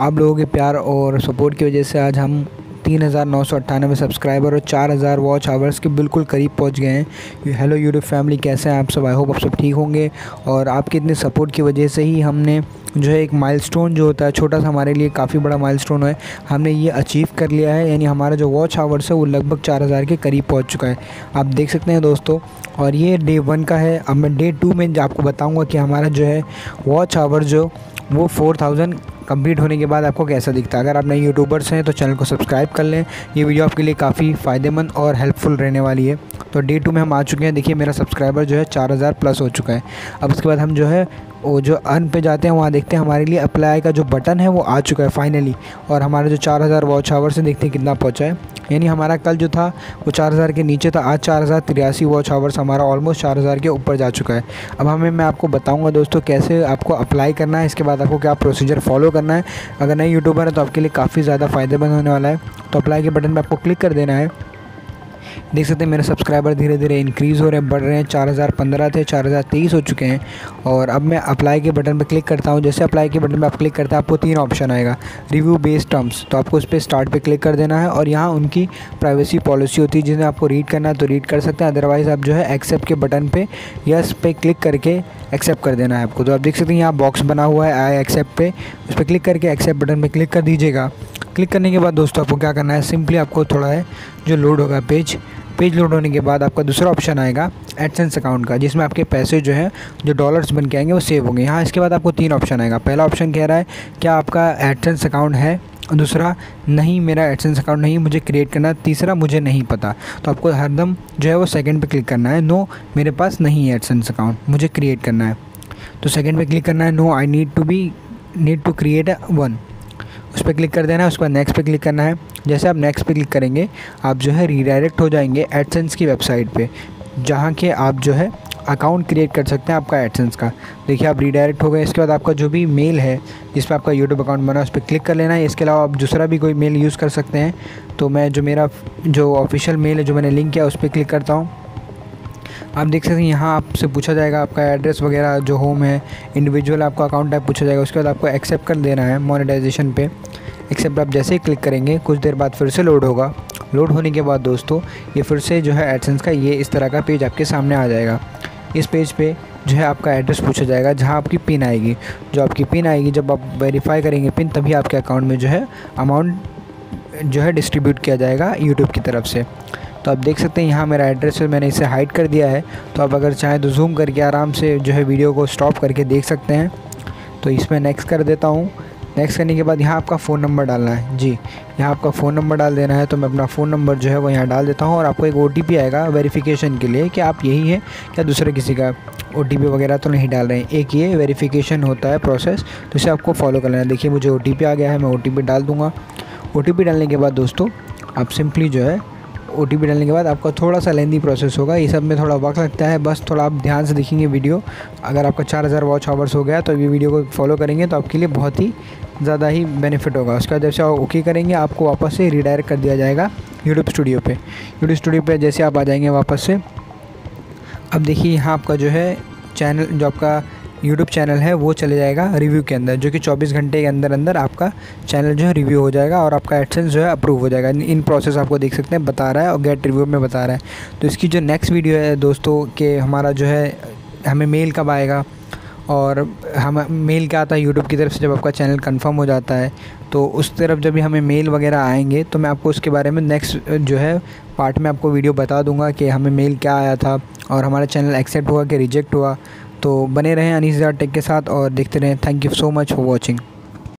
आप लोगों के प्यार और सपोर्ट की वजह से आज हम तीन हज़ार नौ सौ अट्ठानवे सब्सक्राइबर और चार हज़ार वॉच आवर्स के बिल्कुल करीब पहुँच गए हैं। हेलो यूट्यूब फैमिली कैसे हैं आप सब? आई होप आप सब ठीक होंगे। और आपके इतने सपोर्ट की वजह से ही हमने जो है एक माइलस्टोन जो होता है, छोटा सा हमारे लिए काफ़ी बड़ा माइलस्टोन है, हमने ये अचीव कर लिया है। यानी हमारा जो वॉच आवर्स है, वो लगभग चार हज़ार के करीब पहुँच चुका है। आप देख सकते हैं दोस्तों, और ये डे वन का है। अब मैं डे टू में आपको बताऊँगा कि हमारा जो है वॉच आवर जो, वो फोर थाउज़ेंड कंप्लीट होने के बाद आपको कैसा दिखता है? अगर आप नए यूट्यूबर्स हैं तो चैनल को सब्सक्राइब कर लें। ये वीडियो आपके लिए काफ़ी फ़ायदेमंद और हेल्पफुल रहने वाली है। तो डे टू में हम आ चुके हैं। देखिए, मेरा सब्सक्राइबर जो है चार हज़ार प्लस हो चुका है। अब उसके बाद हम जो है वो जो अर्न पे जाते हैं, वहाँ देखते हैं हमारे लिए अप्लाई का जो बटन है, वो आ चुका है फाइनली और हमारा जो चार हज़ार वॉच आवर से देखते हैं कितना पहुँचा है। यानी हमारा कल जो था, वो चार हज़ार के नीचे था, आज चार हज़ार तिरासी वॉच आवर्स हमारा ऑलमोस्ट चार हज़ार के ऊपर जा चुका है। अब हमें, मैं आपको बताऊँगा दोस्तों, कैसे आपको अप्लाई करना है, इसके बाद आपको क्या प्रोसीजर फॉलो करना है। अगर नए यूट्यूबर है तो आपके लिए काफ़ी ज़्यादा फ़ायदेमंद होने वाला है। तो अप्लाई के बटन पर आपको क्लिक कर देना है। देख सकते हैं मेरे सब्सक्राइबर धीरे धीरे इंक्रीज़ हो रहे हैं, बढ़ रहे हैं। चार हज़ार पंद्रह थे, चार हज़ार तेईस हो चुके हैं। और अब मैं अप्लाई के बटन पर क्लिक करता हूँ। जैसे अप्लाई के बटन पर आप क्लिक करते हैं, आपको तीन ऑप्शन आएगा। रिव्यू बेस्ड टर्म्स तो आपको उस पर स्टार्ट पे क्लिक कर देना है। और यहाँ उनकी प्राइवेसी पॉलिसी होती है, जिन्हें आपको रीड करना है तो रीड कर सकते हैं। अदरवाइज़ आप जो है एक्सेप्ट के बटन पर यस पे क्लिक करके एक्सेप्ट कर देना है आपको। तो आप देख सकते हैं, यहाँ बॉक्स बना हुआ है आई एक्सेप्ट पे। उस पर क्लिक करके एक्सेप्ट बटन पर क्लिक कर दीजिएगा। क्लिक करने के बाद दोस्तों आपको क्या करना है? सिंपली आपको थोड़ा है जो लोड होगा पेज पेज लोड होने के बाद आपका दूसरा ऑप्शन आएगा एडसेंस अकाउंट का, जिसमें आपके पैसे जो है, जो डॉलर्स बन के आएँगे, वो सेव होंगे। यहाँ इसके बाद आपको तीन ऑप्शन आएगा। पहला ऑप्शन कह रहा है, क्या आपका एडसेंस अकाउंट है? दूसरा, नहीं, मेरा एडसेंस अकाउंट नहीं, मुझे क्रिएट करना है। तीसरा, मुझे नहीं पता। तो आपको हरदम जो है वो सेकंड पे क्लिक करना है। नो मेरे पास नहीं है एडसेंस अकाउंट मुझे क्रिएट करना है। तो सेकंड पे क्लिक करना है। No I need to be need to create one उस पर क्लिक कर देना है, उसके बाद नेक्स्ट पे क्लिक करना है। जैसे आप नेक्स्ट पे क्लिक करेंगे, आप जो है रीडायरेक्ट हो जाएँगे एडसेंस की वेबसाइट पे, जहाँ के आप जो है अकाउंट क्रिएट कर सकते हैं आपका एडसेंस का। देखिए, आप रीडायरेक्ट हो गए, इसके बाद आपका जो भी मेल है, जिस पर आपका यूट्यूब अकाउंट बना उस पर क्लिक कर लेना है। इसके अलावा आप दूसरा भी कोई मेल यूज़ कर सकते हैं। तो मैं जो मेरा, जो ऑफिशियल मेल है, जो मैंने लिंक किया, उस पर क्लिक करता हूँ। आप देख सकते हैं, यहाँ आपसे पूछा जाएगा, आपका एड्रेस वगैरह जो होम है इंडिविजुअल आपका अकाउंट टाइप पूछा जाएगा, उसके बाद आपको एक्सेप्ट कर देना है मोनेटाइजेशन पे। एक्सेप्ट आप जैसे ही क्लिक करेंगे, कुछ देर बाद फिर से लोड होगा। लोड होने के बाद दोस्तों, ये फिर से जो है एडसेंस का, ये इस तरह का पेज आपके सामने आ जाएगा। इस पेज पे जो है आपका एड्रेस पूछा जाएगा, जहाँ आपकी पिन आएगी। जो आपकी पिन आएगी, जब आप वेरीफाई करेंगे पिन तभी आपके अकाउंट में जो है अमाउंट जो है डिस्ट्रीब्यूट किया जाएगा यूट्यूब की तरफ़ से। तो आप देख सकते हैं, यहाँ मेरा एड्रेस है, मैंने इसे हाइड कर दिया है। तो आप अगर चाहें तो जूम करके आराम से जो है वीडियो को स्टॉप करके देख सकते हैं। तो इसमें नेक्स्ट कर देता हूँ। नेक्स्ट करने के बाद यहाँ आपका फ़ोन नंबर डालना है। जी, यहाँ आपका फ़ोन नंबर डाल देना है तो मैं अपना फ़ोन नंबर जो है वो यहाँ डाल देता हूँ और आपको एक ओटीपी आएगा वेरिफिकेशन के लिए कि आप यही हैं क्या दूसरे किसी का। ओटीपी वगैरह तो नहीं डाल रहे हैं। एक ये वेरीफिकेशन होता है प्रोसेस तो इसे आपको फॉलो करना है। देखिए, मुझे ओटीपी आ गया है, मैं ओटीपी डाल दूँगा। ओ डालने के बाद दोस्तों, आप सिंपली जो है ओ डालने के बाद आपका थोड़ा सा लेंदी प्रोसेस होगा। ये सब में थोड़ा वक्त लगता है। बस थोड़ा आप ध्यान से देखेंगे वीडियो। अगर आपका चार हज़ार वॉच आवर्स हो गया तो ये वीडियो को फॉलो करेंगे तो आपके लिए बहुत ही ज़्यादा ही बेनिफिट होगा। उसके बाद जैसे आप ओके करेंगे, आपको वापस से रिडायरेक्ट कर दिया जाएगा यूट्यूब स्टूडियो पे। यूट्यूब स्टूडियो पे जैसे आप आ जाएँगे वापस से। अब देखिए, यहाँ आपका जो है चैनल जो आपका यूट्यूब चैनल है, वो चले जाएगा रिव्यू के अंदर, जो कि 24 घंटे के अंदर अंदर आपका चैनल जो है रिव्यू हो जाएगा और आपका एडसेंस जो है अप्रूव हो जाएगा। इन प्रोसेस आपको देख सकते हैं, बता रहा है और गेट रिव्यू में बता रहा है। तो इसकी जो नेक्स्ट वीडियो है दोस्तों, के हमारा जो है, हमें मेल कब आएगा और हम मेल क्या आता है यूट्यूब की तरफ़ से जब आपका चैनल कंफर्म हो जाता है तो उस तरफ़ जब भी हमें मेल वगैरह आएँगे तो मैं आपको उसके बारे में नेक्स्ट जो है पार्ट में आपको वीडियो बता दूँगा कि हमें मेल क्या आया था और हमारा चैनल एक्सेप्ट हुआ कि रिजेक्ट हुआ। तो बने रहें अनीस टेक के साथ और देखते रहें। Thank you so much for watching